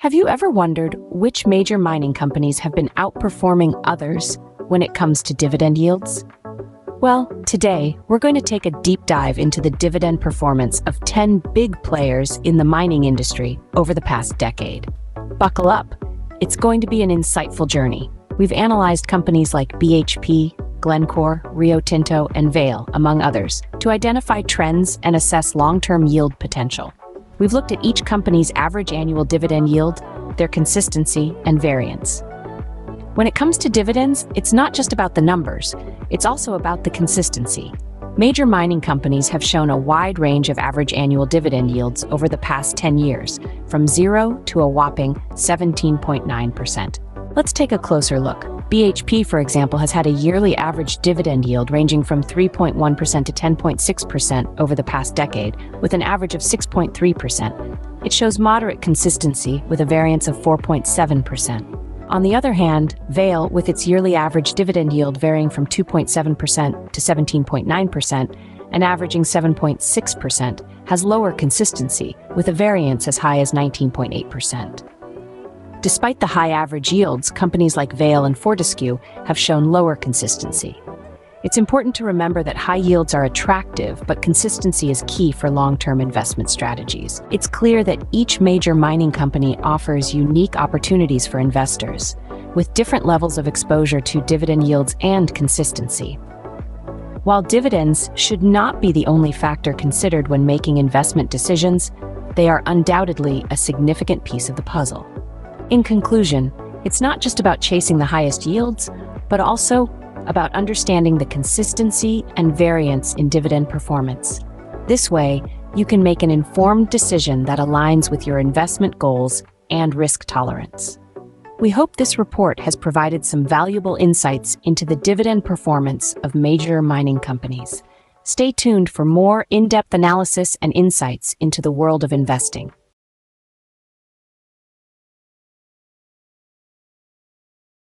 Have you ever wondered which major mining companies have been outperforming others when it comes to dividend yields? Well, today we're going to take a deep dive into the dividend performance of 10 big players in the mining industry over the past decade. Buckle up. It's going to be an insightful journey. We've analyzed companies like BHP, Glencore, Rio Tinto, and Vale, among others, to identify trends and assess long-term yield potential. We've looked at each company's average annual dividend yield, their consistency, and variance. When it comes to dividends, it's not just about the numbers, it's also about the consistency. Major mining companies have shown a wide range of average annual dividend yields over the past 10 years, from zero to a whopping 17.9%. Let's take a closer look. BHP, for example, has had a yearly average dividend yield ranging from 3.1% to 10.6% over the past decade, with an average of 6.3%. It shows moderate consistency with a variance of 4.7%. On the other hand, Vale, with its yearly average dividend yield varying from 2.7% to 17.9% and averaging 7.6%, has lower consistency, with a variance as high as 19.8%. Despite the high average yields, companies like Vale and Fortescue have shown lower consistency. It's important to remember that high yields are attractive, but consistency is key for long-term investment strategies. It's clear that each major mining company offers unique opportunities for investors, with different levels of exposure to dividend yields and consistency. While dividends should not be the only factor considered when making investment decisions, they are undoubtedly a significant piece of the puzzle. In conclusion, it's not just about chasing the highest yields, but also about understanding the consistency and variance in dividend performance. This way, you can make an informed decision that aligns with your investment goals and risk tolerance. We hope this report has provided some valuable insights into the dividend performance of major mining companies. Stay tuned for more in-depth analysis and insights into the world of investing.